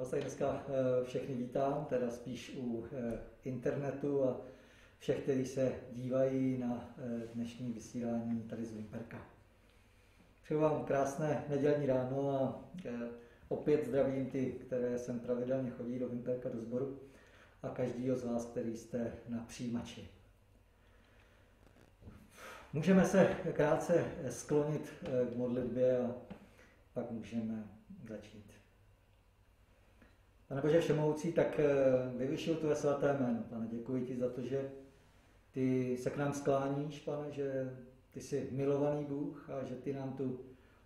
vás tady dneska eh, všechny vítám, teda spíš u eh, internetu a všech, kteří se dívají na eh, dnešní vysílání tady z Vimperka. Přeju vám krásné nedělní ráno a opět zdravím ty, které sem pravidelně chodí do Vimperka do sboru a každýho z vás, který jste na přijímači. Můžeme se krátce sklonit k modlitbě a pak můžeme začít. Pane Bože Všemohoucí, tak eh, vyvyšil tvé svaté jméno. Pane, děkuji ti za to, že ty se k nám skláníš, pane, že ty jsi milovaný Bůh a že ty nám tu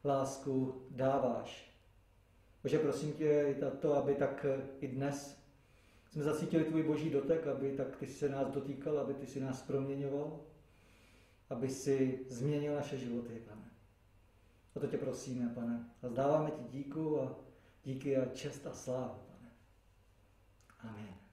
lásku dáváš. Bože, prosím tě i to, aby tak eh, i dnes jsme zacítili tvůj boží dotek, aby tak ty se nás dotýkal, aby ty si nás proměňoval, aby si změnil naše životy, pane. O to tě prosíme, pane. A zdáváme ti díku a díky a čest a slávu. Amen.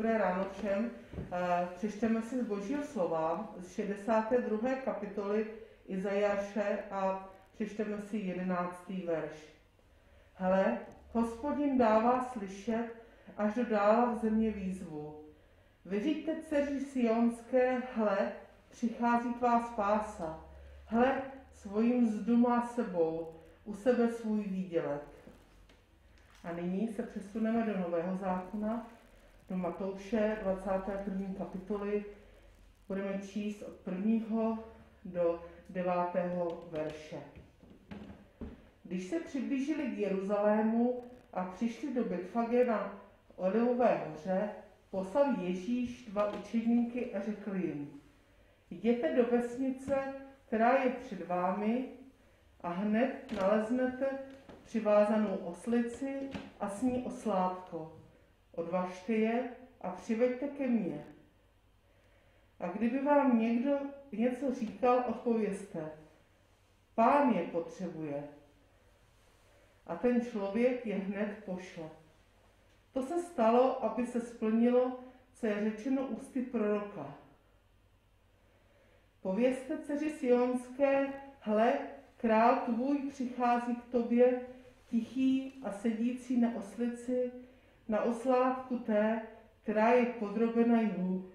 Dobré ráno všem. Eh, přečteme si z Božího slova z 62. kapitoly Izajáše a přečteme si 11. verš. Hele, hospodin dává slyšet až do dála v země výzvu. Vyříďte dceři Sionské, hle, přichází tvá spása. Hle, svojím mzdu má sebou, u sebe svůj výdělek. A nyní se přesuneme do Nového zákona, do Matouše 21. kapitoly. Budeme číst od 1. do 9. verše. Když se přiblížili k Jeruzalému a přišli do Betfage na Olivové hoře, poslal Ježíš dva učedníky a řekl jim, jděte do vesnice, která je před vámi a hned naleznete přivázanou oslici a s ní oslátko. Odvažte je a přiveďte ke mně. A kdyby vám někdo něco říkal, odpověste. Pán je potřebuje. A ten člověk je hned pošle. To se stalo, aby se splnilo, co je řečeno ústy proroka. Povězte dceři Sionské, hle, král tvůj přichází k tobě, tichý a sedící na oslici, na oslávku té, která je podrobena jhu.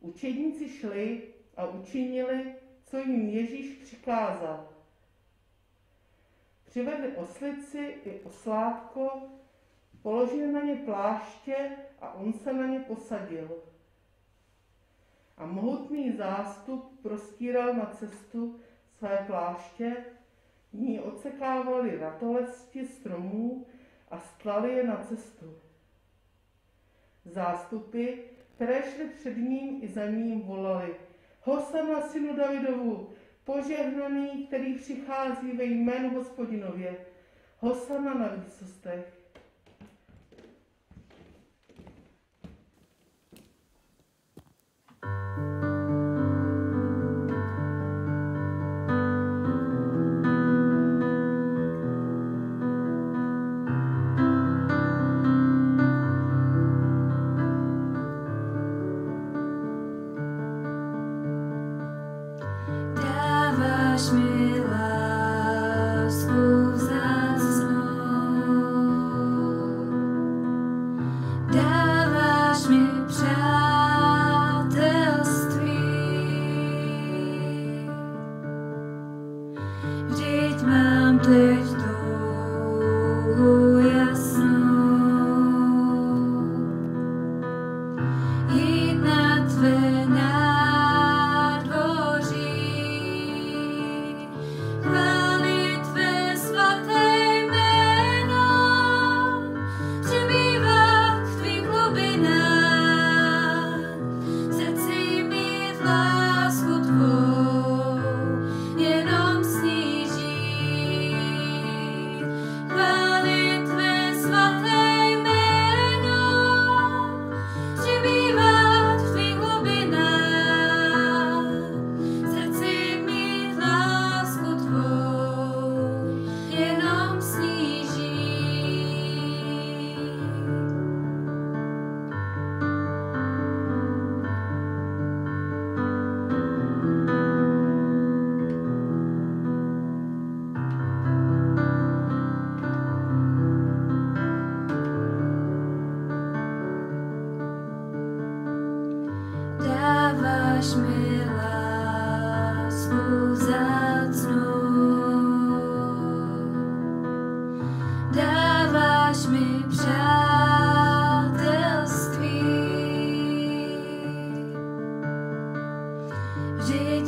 Učedníci šli a učinili, co jim Ježíš přikázal. Přivedli oslici i oslávko, položili na ně pláště a on se na ně posadil. A mohutný zástup prostíral na cestu své pláště, ní odsekávali ratolesti stromů a stlali je na cestu. Zástupy, které šly před ním i za ním, volali Hosana synu Davidovu, požehnaný, který přichází ve jménu hospodinově, Hosana na výsostech.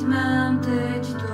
Gdzieś mam te ci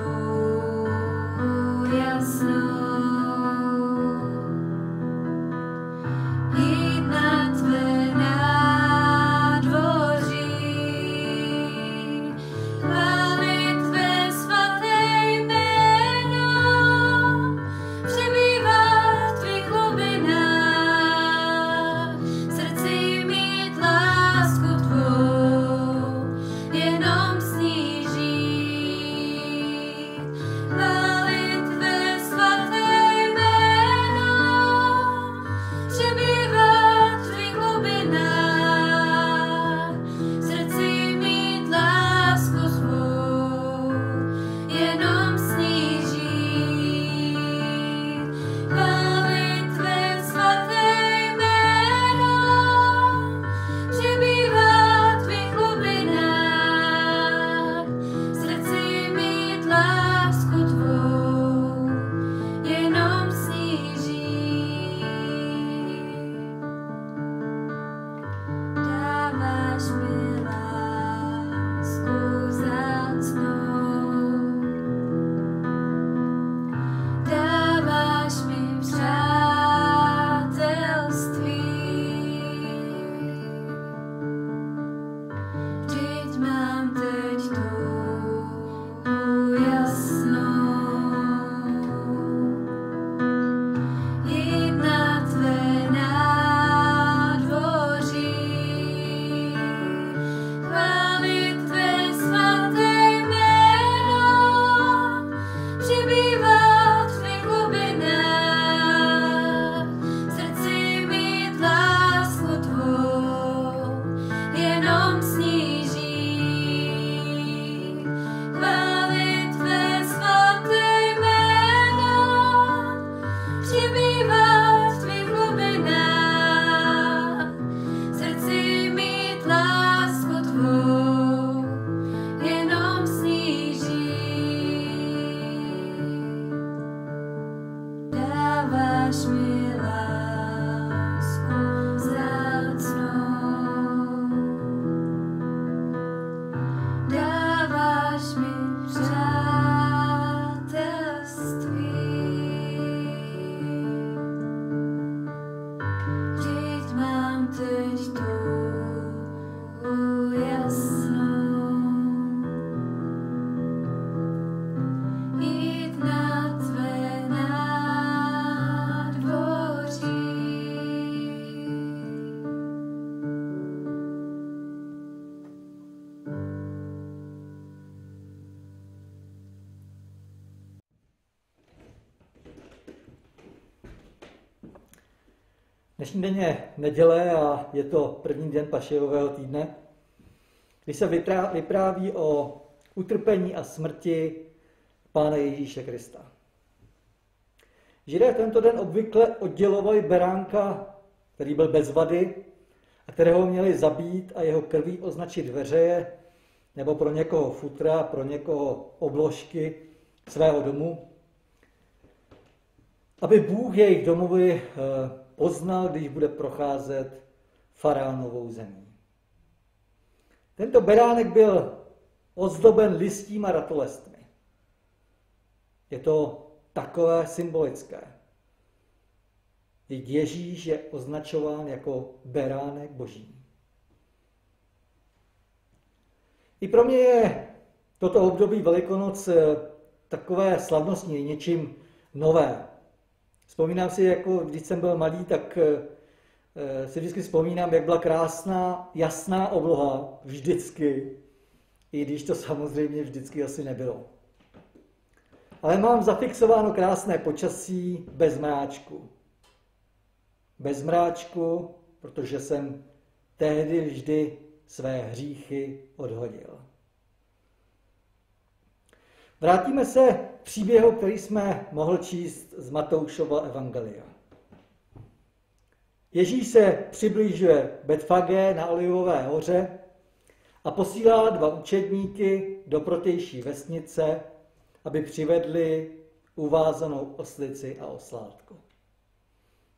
Dnešní den je neděle a je to první den Pašijového týdne, kdy se vypráví o utrpení a smrti Pána Ježíše Krista. Židé tento den obvykle oddělovali beránka, který byl bez vady a kterého měli zabít a jeho krví označit dveře nebo pro někoho futra, pro někoho obložky svého domu, aby Bůh jejich domovy eh, poznal, když bude procházet faraonovou zemí. Tento beránek byl ozdoben listím a ratolestmi. Je to takové symbolické. Vždyť Ježíš je označován jako beránek boží. I pro mě je toto období Velikonoc takové slavnostní, něčím nové. Vzpomínám si, jako když jsem byl malý, tak eh, eh, si vždycky vzpomínám, jak byla krásná, jasná obloha, vždycky, i když to samozřejmě vždycky asi nebylo. Ale mám zafixováno krásné počasí bez mráčku. Bez mráčku, protože jsem tehdy vždy své hříchy odhodil. Vrátíme se k příběhu, který jsme mohli číst z Matoušova evangelia. Ježíš se přiblížuje Betfage na Olivové hoře a posílá dva učedníky do protější vesnice, aby přivedli uvázanou oslici a oslátku.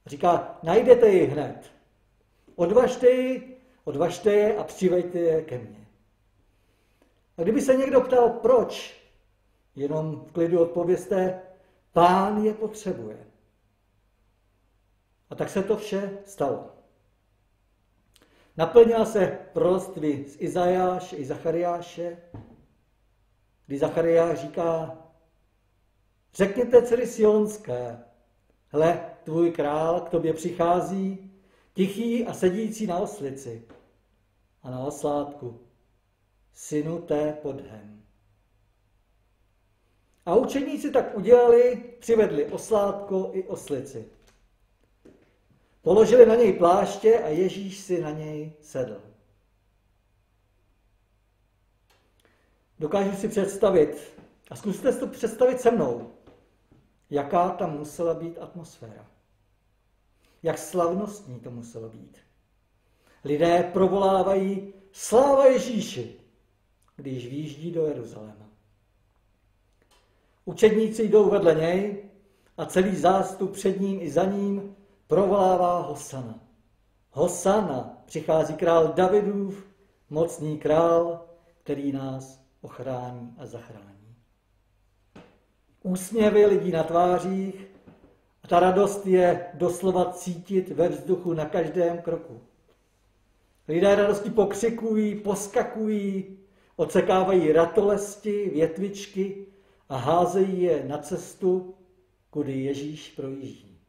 Říká, najdete ji hned. Odvažte ji Odvažte je a přivejte je ke mně. A kdyby se někdo ptal, proč, jenom v klidu odpověste, pán je potřebuje. A tak se to vše stalo. Naplnila se proroctví z Izajáše i Zachariáše, kdy Zachariáš říká, řekněte dcery Sionské, hle, tvůj král k tobě přichází, tichý a sedící na oslici a na oslátku, synu té podhem. A učeníci tak udělali, přivedli oslátko i oslici. Položili na něj pláště a Ježíš si na něj sedl. Dokážu si představit, a zkuste si to představit se mnou, jaká tam musela být atmosféra. Jak slavnostní to muselo být. Lidé provolávají sláva Ježíši, když výjíždí do Jeruzaléma. Učedníci jdou vedle něj a celý zástup před ním i za ním provolává Hosana. Hosana, přichází král Davidův, mocný král, který nás ochrání a zachrání. Úsměvy lidí na tvářích a ta radost je doslova cítit ve vzduchu na každém kroku. Lidé radosti pokřikují, poskakují, odsekávají ratolesti, větvičky a házejí je na cestu, kudy Ježíš projíždí.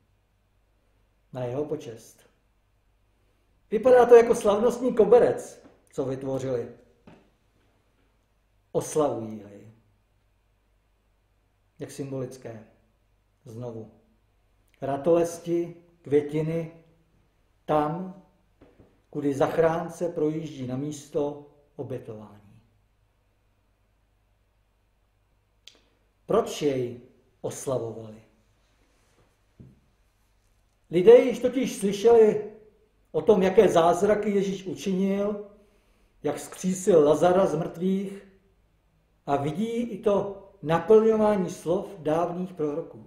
Na jeho počest. Vypadá to jako slavnostní koberec, co vytvořili. Oslavují jej. Jak symbolické. Znovu. Ratolesti, květiny, tam, kudy zachránce projíždí na místo obětování. Proč jej oslavovali? Lidé již totiž slyšeli o tom, jaké zázraky Ježíš učinil, jak skřísil Lazara z mrtvých a vidí i to naplňování slov dávných proroků.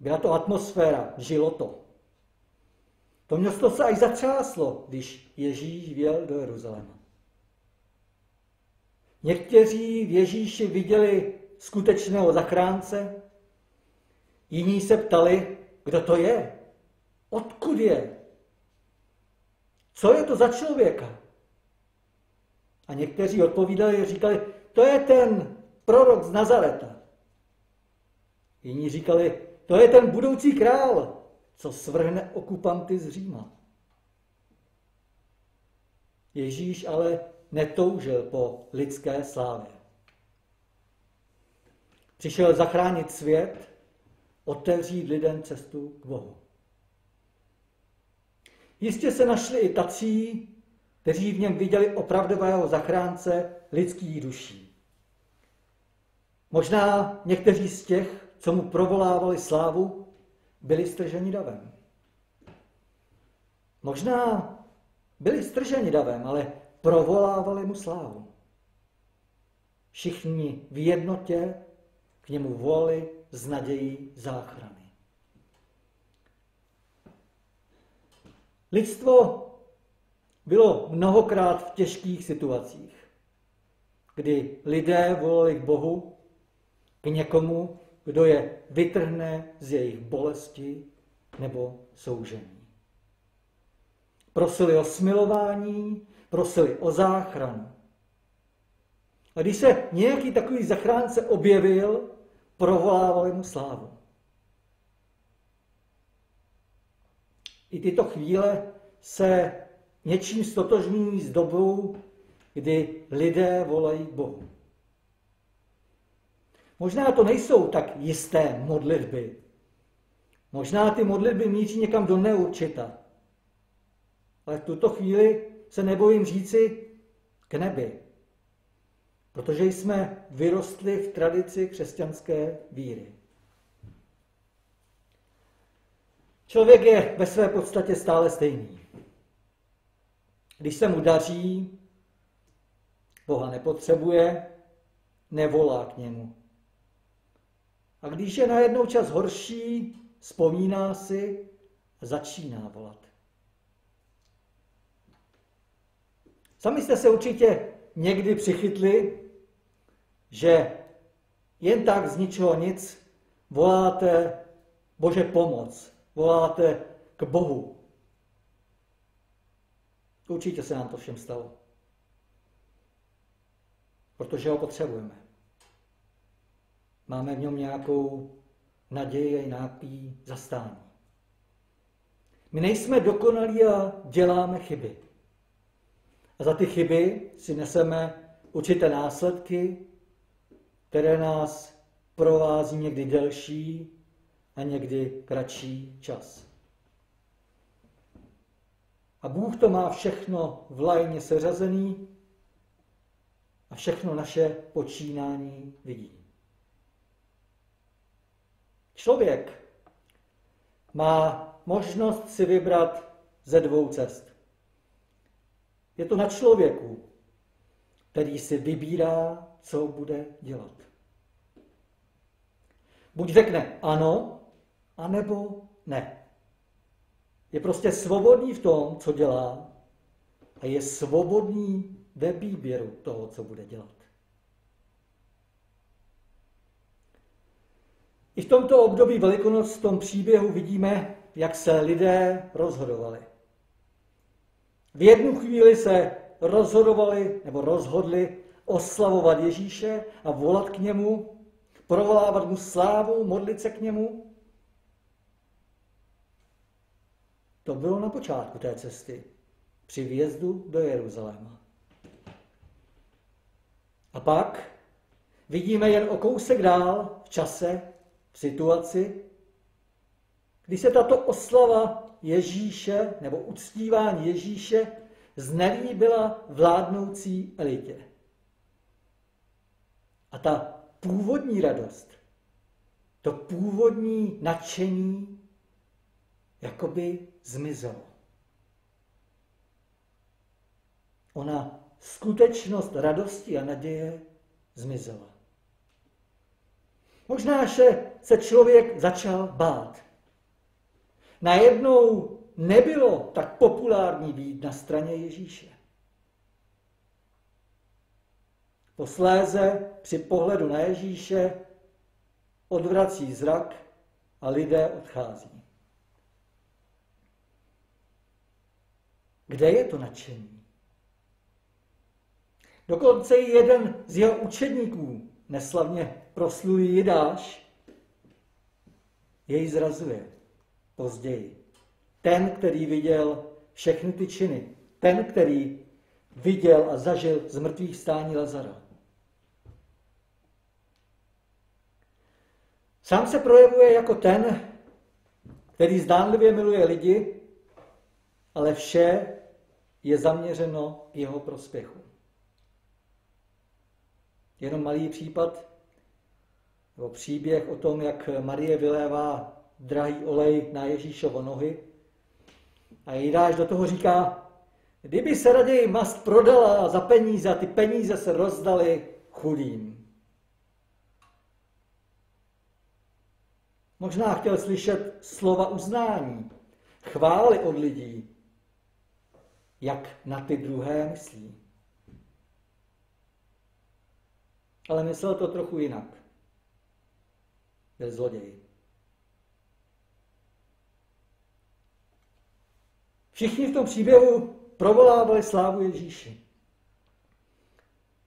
Byla to atmosféra, žilo to. To město se až zatřáslo, když Ježíš věl do Jeruzaléma. Někteří v Ježíši viděli skutečného zachránce, jiní se ptali, kdo to je, odkud je, co je to za člověka. A někteří odpovídali a říkali, to je ten prorok z Nazareta. Jiní říkali, to je ten budoucí král, co svrhne okupanty z Říma. Ježíš ale netoužil po lidské slávě. Přišel zachránit svět, otevřít lidem cestu k Bohu. Jistě se našli i tací, kteří v něm viděli opravdového zachránce lidských duší. Možná někteří z těch, co mu provolávali slávu, byli strženi davem. Možná byli strženi davem, ale provolávali mu slávu. Všichni v jednotě k němu volali z nadějí záchrany. Lidstvo bylo mnohokrát v těžkých situacích, kdy lidé volali k Bohu, k někomu, kdo je vytrhne z jejich bolesti nebo soužení. Prosili o smilování, prosili o záchranu. A když se nějaký takový zachránce objevil, provolávali mu slávu. I tyto chvíle se něčím stotožňují s dobou, kdy lidé volají k Bohu. Možná to nejsou tak jisté modlitby. Možná ty modlitby míří někam do neurčita. Ale v tuto chvíli se nebojím říci k nebi. Protože jsme vyrostli v tradici křesťanské víry. Člověk je ve své podstatě stále stejný. Když se mu daří, Boha nepotřebuje, nevolá k němu. A když je najednou čas horší, vzpomíná si a začíná volat. Sami jste se určitě někdy přichytli, že jen tak z ničeho nic voláte Bože pomoc, voláte k Bohu. Určitě se nám to všem stalo. Protože ho potřebujeme. Máme v něm nějakou naději a nějaký zastání. My nejsme dokonalí a děláme chyby. A za ty chyby si neseme určité následky, které nás provází někdy delší a někdy kratší čas. A Bůh to má všechno v lajně seřazený a všechno naše počínání vidí. Člověk má možnost si vybrat ze dvou cest. Je to na člověku, který si vybírá, co bude dělat. Buď řekne ano, anebo ne. Je prostě svobodný v tom, co dělá a je svobodný ve výběru toho, co bude dělat. I v tomto období Velikonoc v tom příběhu vidíme, jak se lidé rozhodovali. V jednu chvíli se rozhodovali nebo rozhodli oslavovat Ježíše a volat k němu, provolávat mu slávu, modlit se k němu. To bylo na počátku té cesty, při vjezdu do Jeruzaléma. A pak vidíme jen o kousek dál v čase, v situaci, kdy se tato oslava Ježíše nebo uctívání Ježíše znelíbila vládnoucí elitě. A ta původní radost, to původní nadšení jakoby zmizelo. Ona skutečnost radosti a naděje zmizela. Možná, že se člověk začal bát. Najednou nebylo tak populární být na straně Ježíše. Posléze při pohledu na Ježíše odvrací zrak a lidé odchází. Kde je to nadšení? Dokonce i jeden z jeho učedníků, neslavně proslulý Jidáš, jej zrazuje později. Ten, který viděl všechny ty činy. Ten, který viděl a zažil z mrtvých stání Lazara. Sám se projevuje jako ten, který zdánlivě miluje lidi, ale vše je zaměřeno k jeho prospěchu. Jenom malý případ, nebo příběh o tom, jak Marie vylévá drahý olej na Ježíšovo nohy a Jidáš do toho říká, kdyby se raději mast prodala za peníze a ty peníze se rozdaly chudým. Možná chtěl slyšet slova uznání, chvály od lidí, jak na ty druhé myslí. Ale myslel to trochu jinak. Byl zloděj. Všichni v tom příběhu provolávali slávu Ježíši.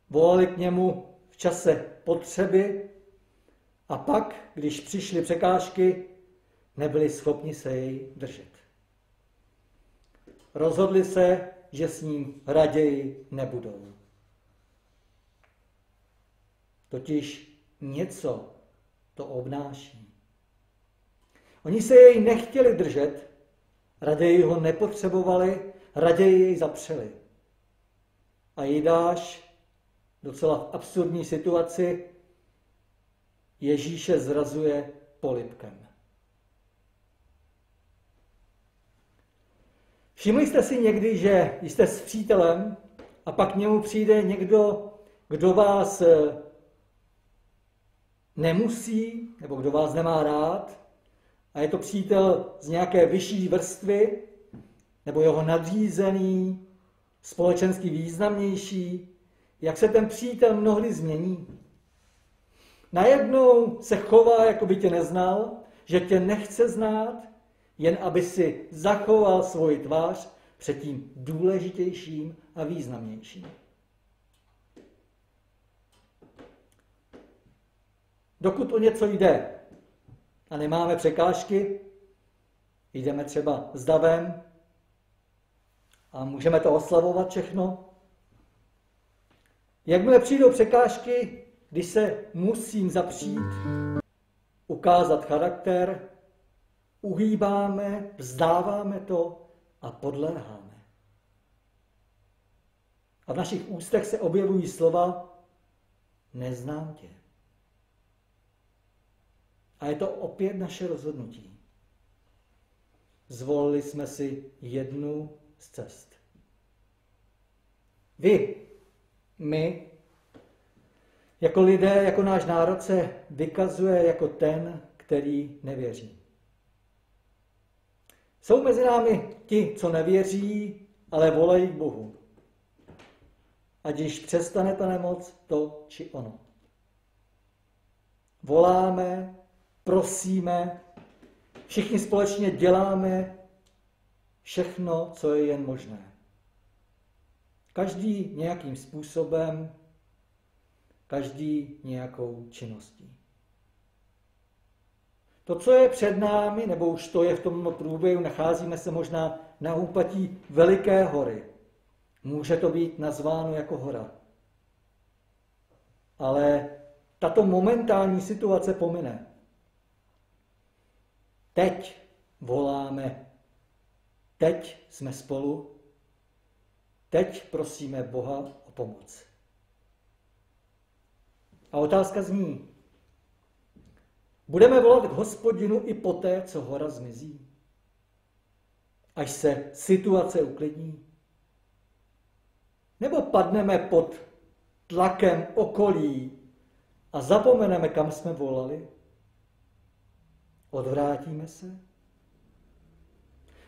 Volali k němu v čase potřeby a pak, když přišly překážky, nebyli schopni se jej držet. Rozhodli se, že s ním raději nebudou. Totiž něco to obnáší. Oni se jej nechtěli držet, raději ho nepotřebovali, raději jej zapřeli. A Jidáš docela v absurdní situaci Ježíše zrazuje polipkem. Všimli jste si někdy, že jste s přítelem a pak k němu přijde někdo, kdo vás eh, nemusí, nebo kdo vás nemá rád, a je to přítel z nějaké vyšší vrstvy, nebo jeho nadřízený, společensky významnější, jak se ten přítel mnohdy změní. Najednou se chová, jako by tě neznal, že tě nechce znát, jen aby si zachoval svoji tvář před tím důležitějším a významnějším. Dokud o něco jde a nemáme překážky, jdeme třeba s davem a můžeme to oslavovat všechno. Jakmile přijdou překážky, když se musím zapřít, ukázat charakter, uhýbáme, vzdáváme to a podléháme. A v našich ústech se objevují slova neznám tě. A je to opět naše rozhodnutí. Zvolili jsme si jednu z cest. Vy, my, jako lidé, jako náš národ se vykazuje jako ten, který nevěří. Jsou mezi námi ti, co nevěří, ale volají k Bohu. Ať již přestane ta nemoc, to či ono. Voláme, prosíme, všichni společně děláme všechno, co je jen možné. Každý nějakým způsobem, každý nějakou činností. To, co je před námi, nebo už to je v tom průběhu, nacházíme se možná na úpatí veliké hory. Může to být nazváno jako hora. Ale tato momentální situace pomine. Teď voláme, teď jsme spolu, teď prosíme Boha o pomoc. A otázka zní, budeme volat k hospodinu i poté, co hora zmizí? Až se situace uklidní? Nebo padneme pod tlakem okolí a zapomeneme, kam jsme volali? Odvrátíme se?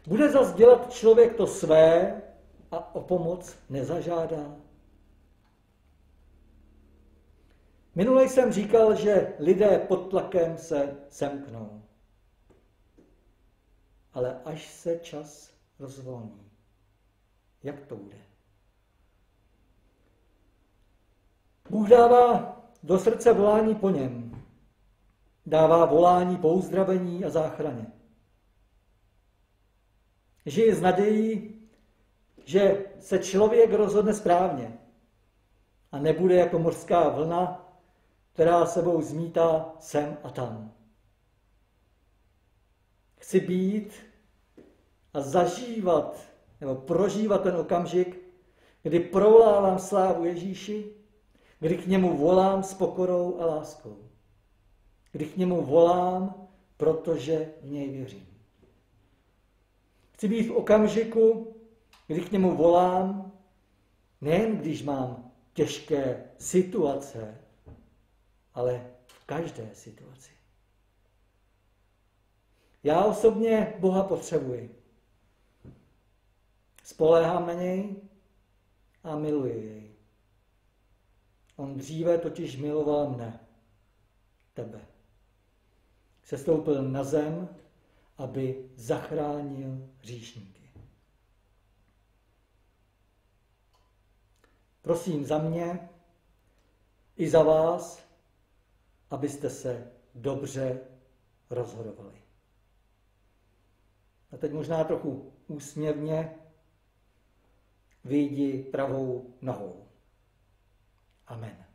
Bude zas dělat člověk to své a o pomoc nezažádá? Minule jsem říkal, že lidé pod tlakem se semknou. Ale až se čas rozvolní, jak to bude? Bůh dává do srdce volání po něm. Dává volání po uzdravení a záchraně. Žije z nadějí, že se člověk rozhodne správně a nebude jako mořská vlna, která sebou zmítá sem a tam. Chci být a zažívat nebo prožívat ten okamžik, kdy provolávám slávu Ježíši, kdy k němu volám s pokorou a láskou. Kdy k němu volám, protože v něj věřím. Chci být v okamžiku, kdy k němu volám, nejen když mám těžké situace, ale v každé situaci. Já osobně Boha potřebuji. Spoléhám na něj a miluji jej. On dříve totiž miloval mne, tebe. Sestoupil na zem, aby zachránil hříšníky. Prosím za mě i za vás, abyste se dobře rozhodovali. A teď možná trochu úsměvně vyjdi pravou nohou. Amen.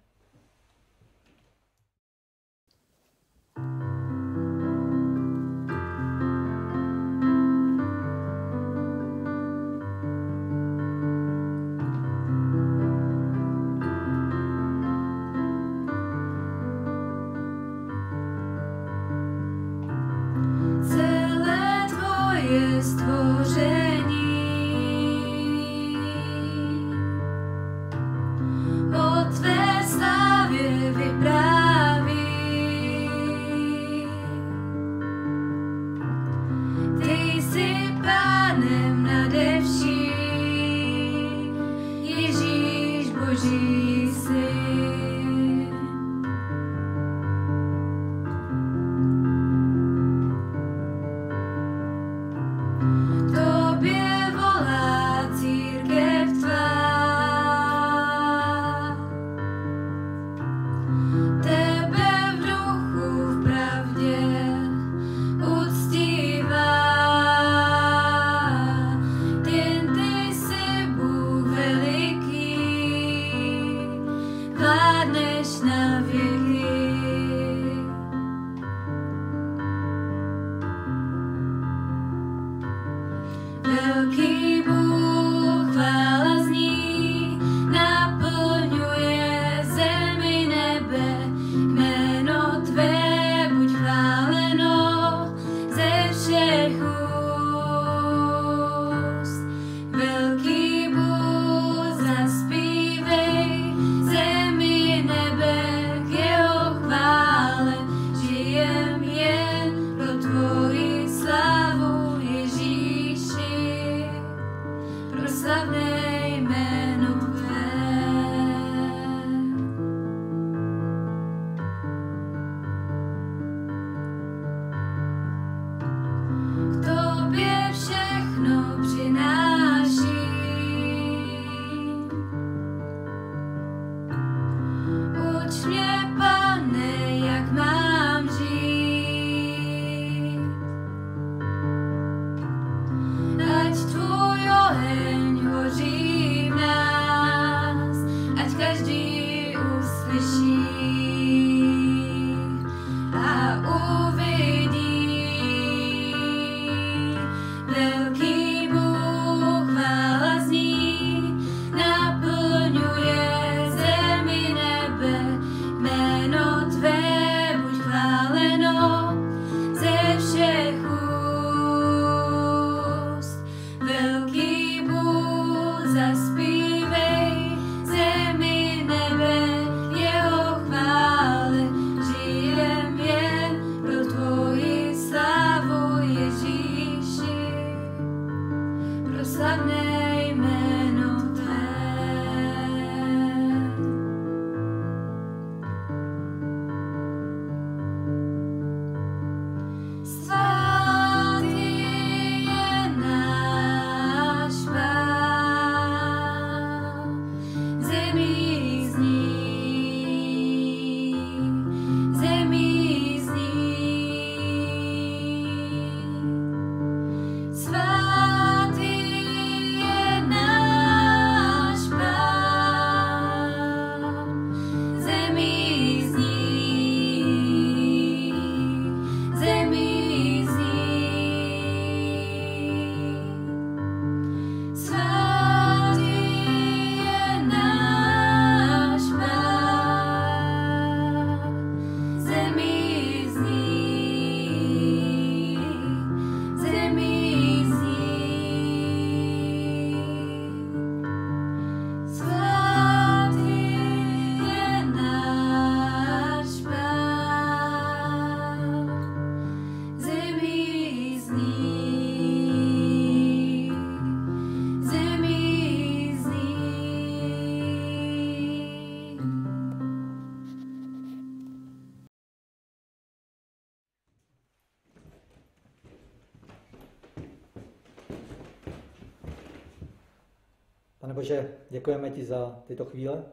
Pane Bože, děkujeme ti za tyto chvíle.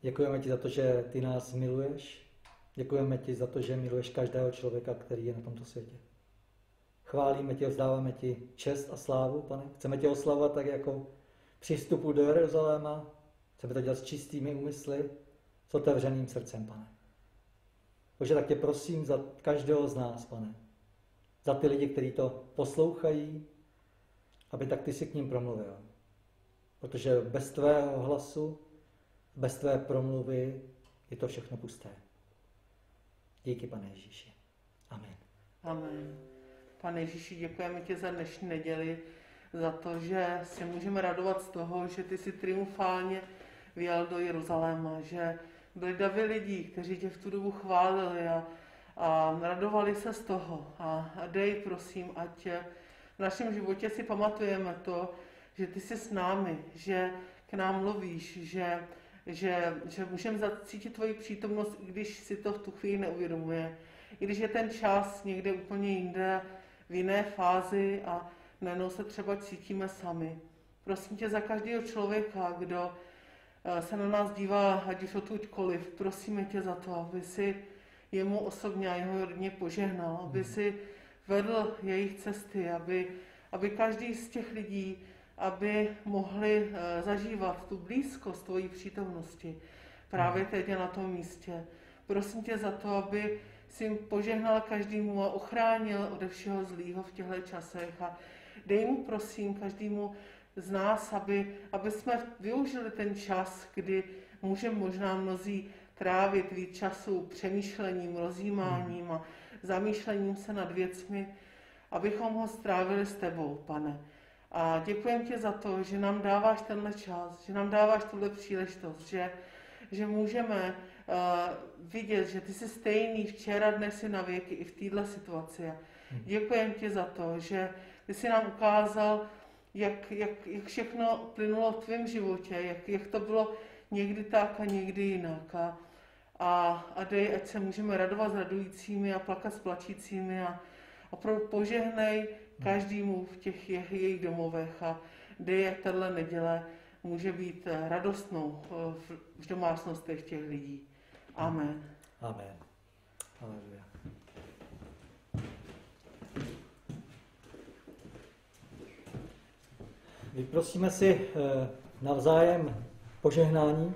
Děkujeme ti za to, že ty nás miluješ. Děkujeme ti za to, že miluješ každého člověka, který je na tomto světě. Chválíme tě, vzdáváme ti čest a slávu, pane. Chceme tě oslavovat tak jako přístupu do Jeruzaléma. Chceme to dělat s čistými úmysly, s otevřeným srdcem, pane. Bože, tak tě prosím za každého z nás, pane. Za ty lidi, kteří to poslouchají, aby tak ty si k ním promluvil. Protože bez tvého hlasu, bez tvé promluvy je to všechno pusté. Díky, pane Ježíši. Amen. Amen. Pane Ježíši, děkujeme ti za dnešní neděli, za to, že si můžeme radovat z toho, že ty si triumfálně vyjel do Jeruzaléma, že byli davy lidí, kteří tě v tu dobu chválili a, a radovali se z toho. A, a dej, prosím, ať v našem životě si pamatujeme to, že ty jsi s námi, že k nám mluvíš, že, že, že můžeme zacítit tvoji přítomnost, i když si to v tu chvíli neuvědomuje. I když je ten čas někde úplně jinde, v jiné fázi a najednou se třeba cítíme sami. Prosím tě za každého člověka, kdo eh, se na nás dívá, ať už odtudkoliv, prosíme tě za to, aby si jemu osobně a jeho rodině požehnal, aby hmm. si vedl jejich cesty, aby, aby každý z těch lidí, aby mohli eh, zažívat tu blízkost tvojí přítomnosti právě hmm. teď na tom místě. Prosím tě za to, aby si jim požehnal každému a ochránil ode všeho zlýho v těchto časech. A dej mu prosím každému z nás, aby, aby jsme využili ten čas, kdy můžeme možná mnozí trávit víc času přemýšlením, rozjímáním a zamýšlením se nad věcmi, abychom ho strávili s tebou, pane. A děkujeme ti za to, že nám dáváš tenhle čas, že nám dáváš tuhle příležitost, že, že můžeme uh, vidět, že ty jsi stejný včera, dnes i na věky i v této situaci. Hmm. Děkujeme ti za to, že ty jsi nám ukázal, jak, jak, jak všechno plynulo v tvém životě, jak, jak to bylo někdy tak a někdy jinak. A, a, a dej, ať se můžeme radovat s radujícími a plakat s plačícími a opravdu požehnej. Každému v těch je, jejich domovech a dej, jak tahle neděle může být radostnou v, v domácnostech těch lidí. Amen. Amen. Aleluja. Vyprosíme si eh, navzájem požehnání.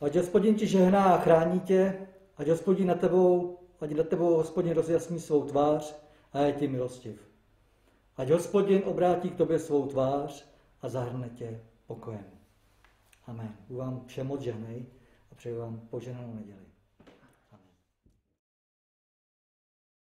Ať hospodin ti žehná a chrání tě, ať hospodin na tebou, ať na tebou hospodin rozjasní svou tvář a je ti milostiv. Ať hospodin obrátí k tobě svou tvář a zahrne tě pokojem. Amen. Bůh vám všem moc a přeju vám poženanou neděli.